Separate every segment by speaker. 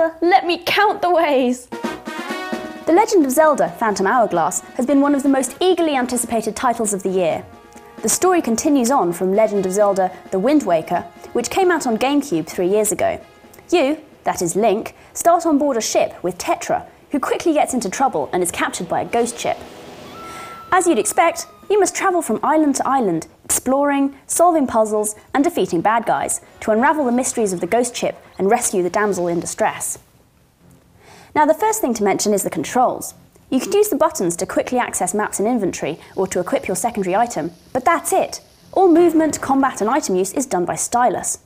Speaker 1: Zelda, let me count the ways! The Legend of Zelda Phantom Hourglass has been one of the most eagerly anticipated titles of the year. The story continues on from Legend of Zelda The Wind Waker, which came out on GameCube three years ago. You, that is Link, start on board a ship with Tetra, who quickly gets into trouble and is captured by a ghost ship. As you'd expect, you must travel from island to island, exploring, solving puzzles, and defeating bad guys to unravel the mysteries of the ghost ship and rescue the damsel in distress. Now, the first thing to mention is the controls. You can use the buttons to quickly access maps and inventory or to equip your secondary item, but that's it. All movement, combat and item use is done by stylus.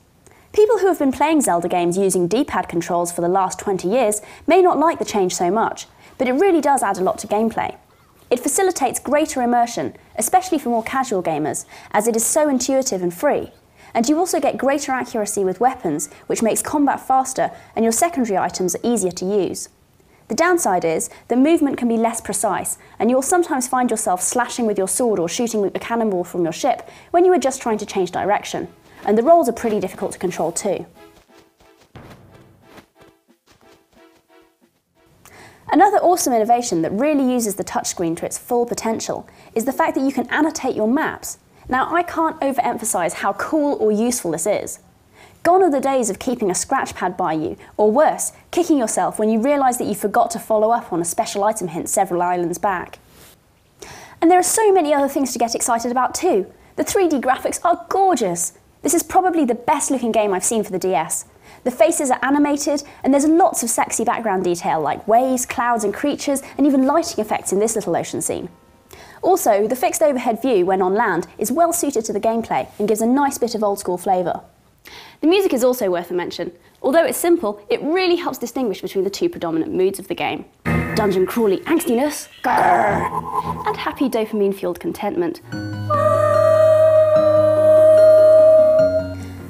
Speaker 1: People who have been playing Zelda games using D-pad controls for the last 20 years may not like the change so much, but it really does add a lot to gameplay. It facilitates greater immersion, especially for more casual gamers, as it is so intuitive and free. And you also get greater accuracy with weapons, which makes combat faster and your secondary items are easier to use. The downside is that movement can be less precise, and you'll sometimes find yourself slashing with your sword or shooting with a cannonball from your ship when you are just trying to change direction. And the rolls are pretty difficult to control too. Another awesome innovation that really uses the touchscreen to its full potential is the fact that you can annotate your maps. Now, I can't overemphasize how cool or useful this is. Gone are the days of keeping a scratch pad by you, or worse, kicking yourself when you realise that you forgot to follow up on a special item hint several islands back. And there are so many other things to get excited about too. The 3D graphics are gorgeous. This is probably the best looking game I've seen for the DS. The faces are animated, and there's lots of sexy background detail like waves, clouds, and creatures, and even lighting effects in this little ocean scene. Also, the fixed overhead view when on land is well suited to the gameplay and gives a nice bit of old school flavour. The music is also worth a mention. Although it's simple, it really helps distinguish between the two predominant moods of the game. Dungeon crawly angstiness, and happy dopamine-fueled contentment.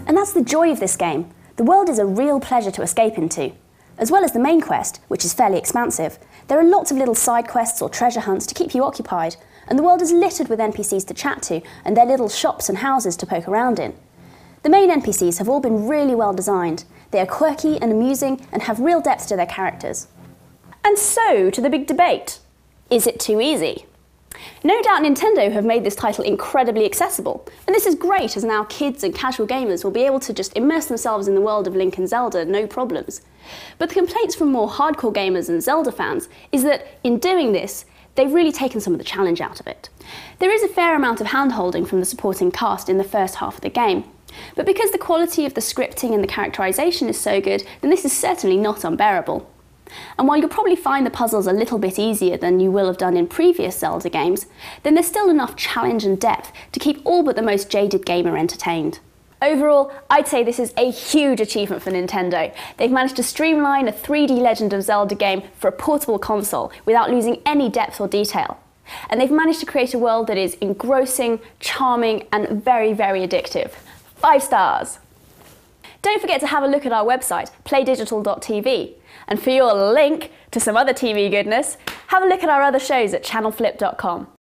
Speaker 1: And that's the joy of this game. The world is a real pleasure to escape into. As well as the main quest, which is fairly expansive, there are lots of little side quests or treasure hunts to keep you occupied, and the world is littered with NPCs to chat to and their little shops and houses to poke around in. The main NPCs have all been really well designed. They are quirky and amusing and have real depth to their characters. And so to the big debate. Is it too easy? No doubt Nintendo have made this title incredibly accessible, and this is great as now kids and casual gamers will be able to just immerse themselves in the world of Link and Zelda no problems. But the complaints from more hardcore gamers and Zelda fans is that in doing this, they've really taken some of the challenge out of it. There is a fair amount of handholding from the supporting cast in the first half of the game, but because the quality of the scripting and the characterisation is so good, then this is certainly not unbearable. And while you'll probably find the puzzles a little bit easier than you will have done in previous Zelda games, then there's still enough challenge and depth to keep all but the most jaded gamer entertained. Overall, I'd say this is a huge achievement for Nintendo. They've managed to streamline a 3D Legend of Zelda game for a portable console without losing any depth or detail. And they've managed to create a world that is engrossing, charming, and very, very addictive. Five stars. Don't forget to have a look at our website, playdigital.tv. And for your link to some other TV goodness, have a look at our other shows at channelflip.com.